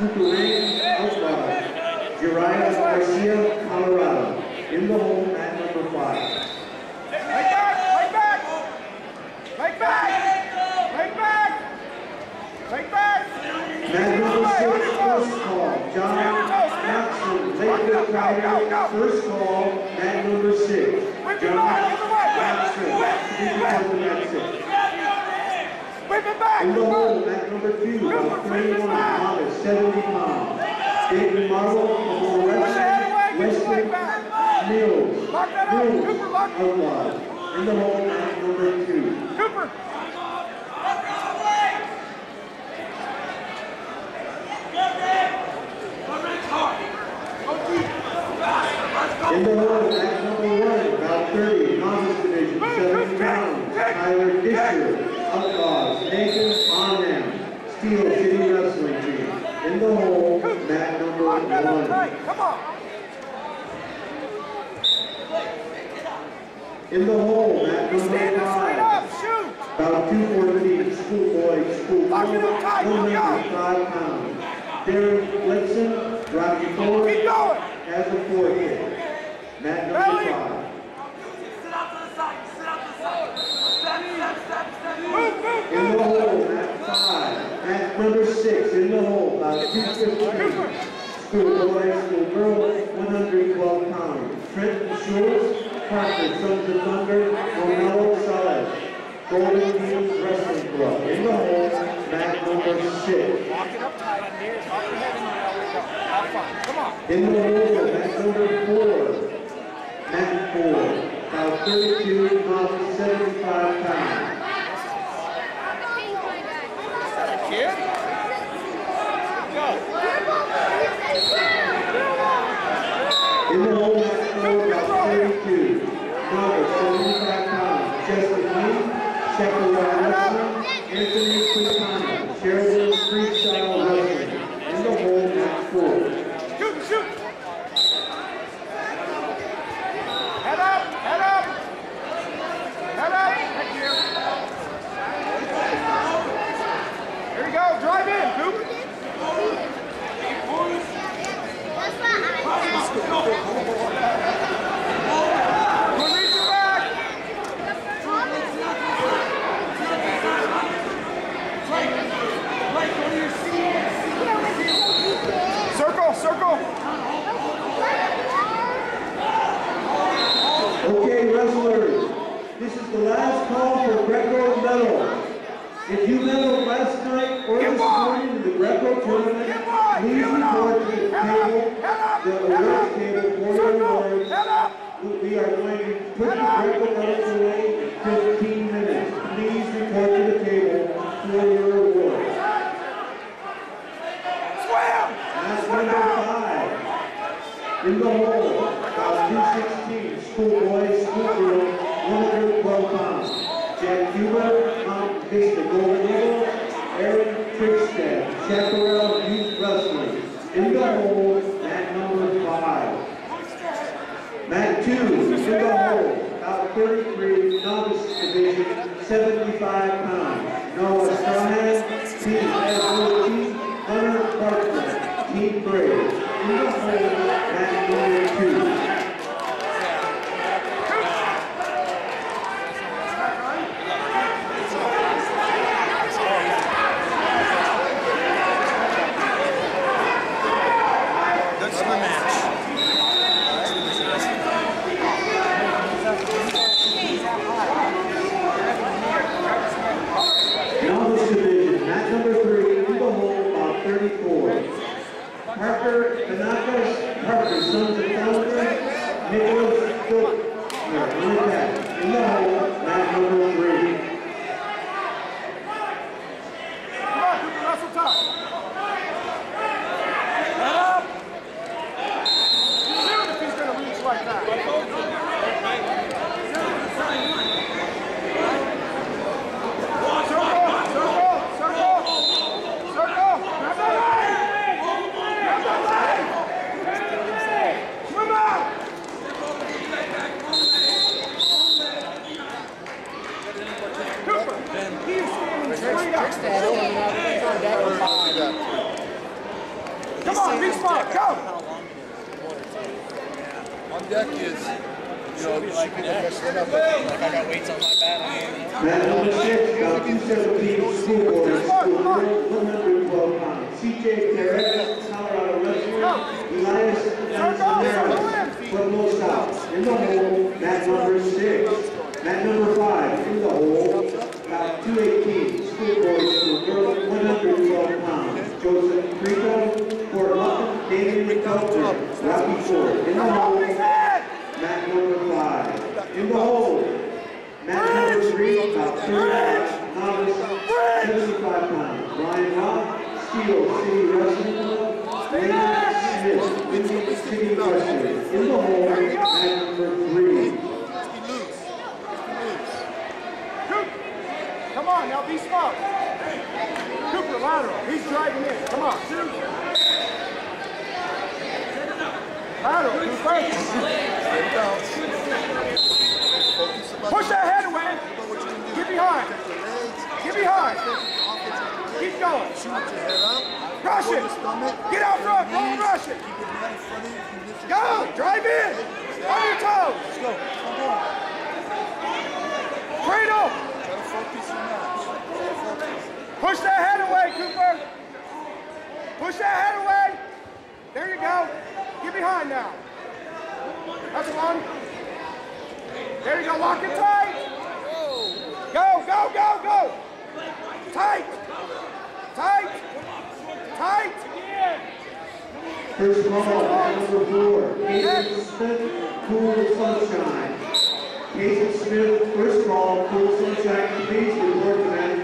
Cucuré, Oswaldo, Urias Garcia, Colorado, in the hole at number five. Back! Back! Back! Back! Call, John first call, at number six, John Maxwell, Freeman back. Number, back number two, 21 miles, 70 pounds. David Marlowe of Western, Western Mills. Mills, Cooper, lock Outlaw. In the hole, back number two. Cooper. In the hole, back number one, about 30, Novice Division, 70 pounds, Tyler Fisher. Nathan Onam, Steel City Wrestling Team. In the hole, mat number Lock that up one. Come on. In the hole, mat number Stand five, up. Shoot. about 240, schoolboy, school Lock it up tight, girl, lock it up. 105 pounds. Derek Blitzen, Rocky Ford, has a four hit. Mat Belly. number five. School Boys, School Girls, 112 pounds. Trent Schultz, Parker, Sons of Thunder, Ronaldo Salas. Golden Kings Wrestling Club. In the hole, mat number six. Walk it up tight on. Talk in. Come on. In the hole, mat number four. Mat four. About 32 If you medaled last night or this morning in the Greco tournament, please report to the table, the awards table for your awards. We are going to put the. Greco medals 33, novice division, 75 pounds. Noah Strahan, Team F14, Hunter Parkman, Team Brave, Team Matt Miller 2. Deck is, you know, messing up. Like I got weights on my back. Mat number six. CJ Perez, Colorado Elias Manzanero, Pueblo South. In the hole, mat number six. Mat number five, in the hole, about two eighteen, school boys, school girls, one hundred twelve pounds. Joseph Rico, Fort David Culver, Rocky Ford. In the hole, five. In the hole, Mat number three, about thirty pounds, novice, seventy-five pounds. Brian Rock, Steel City Wrestling Club, Raymond Smith, Windy City Wrestling. In the hole, mat number three. Come on, now be smart. Cooper, lateral. He's driving in. Come on. Lateral, Cooper. Push that head away. Get behind. Get behind. Keep going. Rush it. Get out front. Don't rush it. Go. Drive in. On your toes. Let's go. Cradle. Push that head away, Cooper. Push that head away. There you go. Get behind now. That's one. There you go. Lock it tight. Go, go, go, go. Tight. Tight. Tight. First ball, mat number four, Casey Smith, Cool Sunshine. Casey Smith, first ball, Cool Sunshine, please report to